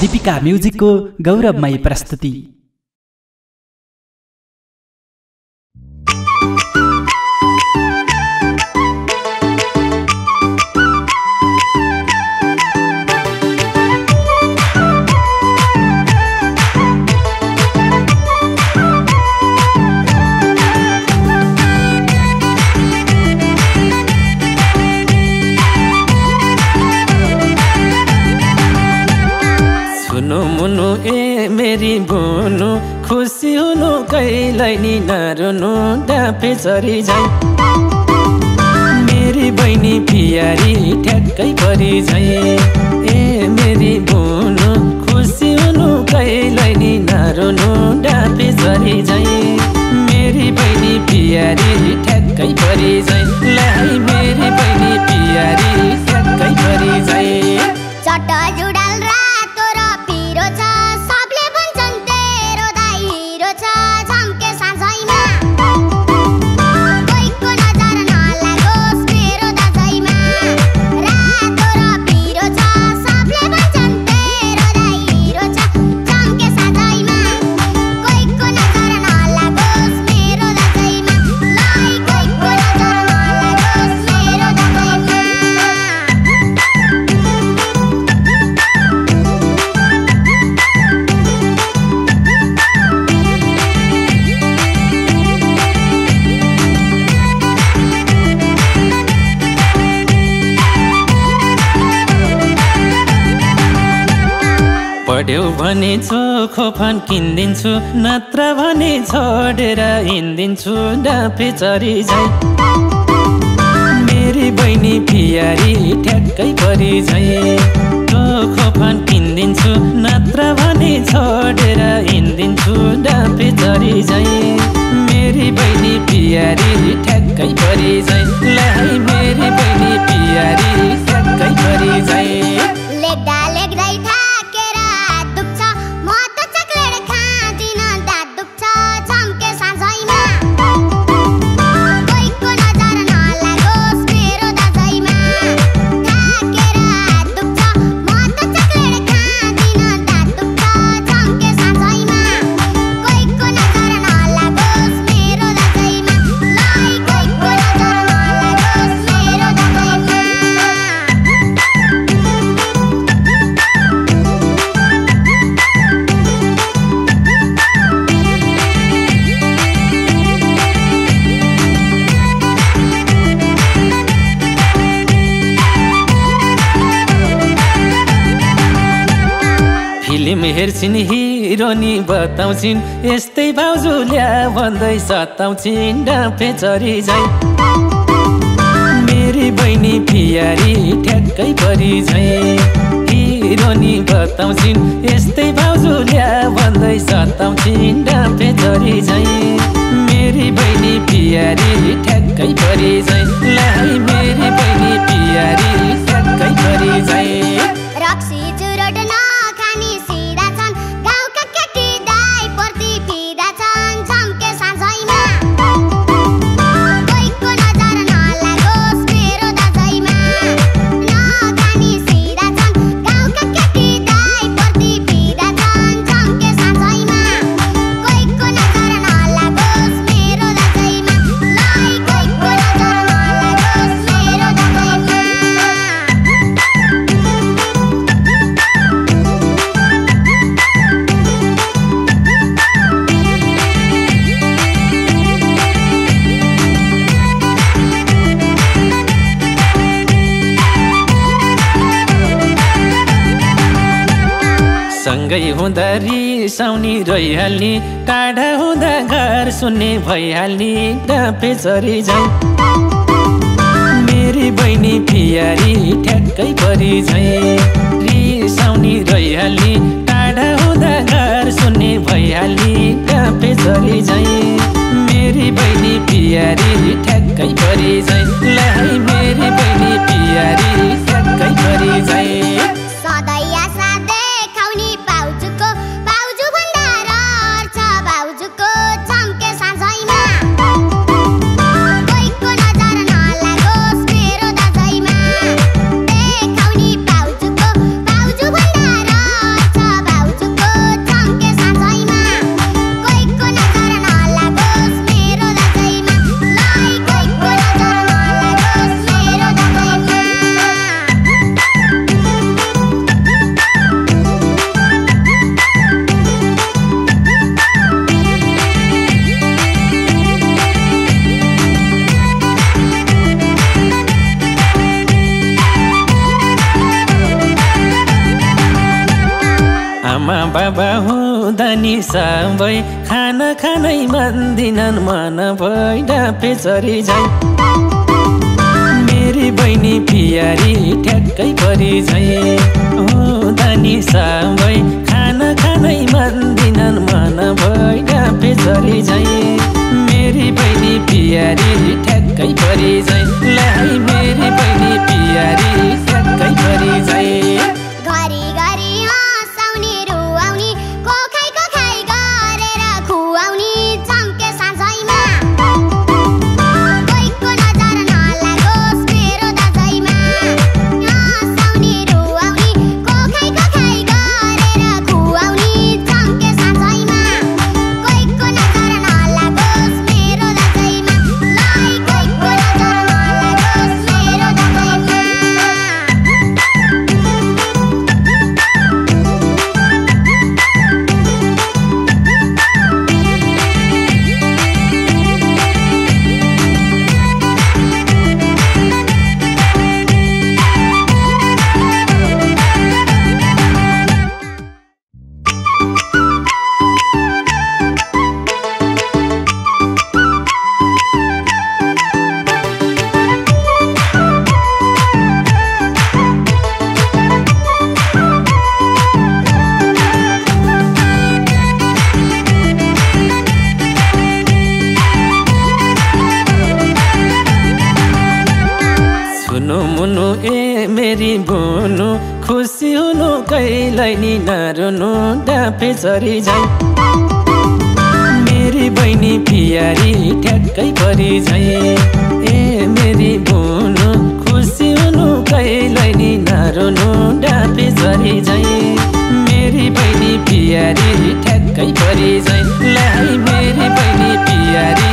दिपिका म्युजिकको गौरवमय प्रस्तुति। सुनु मुनु ए मेरी बुनु। खुसी हुनु कहिल्यै नि नरुनु डाँफे चरी झै मेरी बहिनी पियारी ठ्याक्कै परी झै ए मेरी बुनु पढ्यौ भने चोखो फन किनिदिन्छु नत्र भने छोडेर हिँडिदिन्छु डाँफे चरी झै। मेरी बहिनी पियारी ठ्याक्कै परी झै। चोखो फन किनिदिन्छु नत्र भने छोडेर हिँडिदिन्छु डाँफे चरी झै। मेरी बहिनी पियारी हेर्छिन् हिरोनी बताउँछिन् यस्तै भाउजू ल्या भन्दै सताउँछिन् डाँफे चरी झै मेरी बहिनी पियारी ठ्याक्कै परी झै हिरोनी बताउँछिन् यस्तै भाउजू ल्या भन्दै सताउँछिन् डाँफे चरी झै मेरी बहिनी पियारी ठ्याक्कै परी झै लाई मेरी बहिनी पियारी सँगै हुँदा रिसाउने रहिहाल्ने टाढा हुँदा घर सुन्ने भइहाल्ने डाँफे चरी झै मेरी बहिनी पियारी ठ्याक्कै परी झै। रिसाउने रहिहाल्ने टाढा हुँदा घर सुन्ने भइहाल्ने डाँफे चरी झै। मेरी बहिनी पियारी ठ्याक्कै परी झै। लाई मेरी बहिनी पियारी आमा बाबा हुँदा नि सबै खाना खानै मान्दिनन् मन भइ डाँफे चरी झै मेरी बहिनी पियारी ठ्याक्कै परि झै। हुँदा नि सबै खाना खानै मान्दिनन् मन भइ डाँफे चरी झै। मेरी बहिनी पियारी ठ्याक्कै परि झै। लाई मेरी बहिनी पियारी ठ्याक्कै परि झै। मुनु मुनु ए मेरी बोनु। खुसी हुनु कहिल्यै नि नारुनु डाँफे झरी झै मेरी बहिनी पियारी ठ्याक्कै परी झै ए मेरी बोनु खुसी हुनु कहिल्यै नि नारुनु डाँफे झरी झै मेरी बहिनी पियारी ठ्याक्कै परी झै लाई मेरी बहिनी पियारी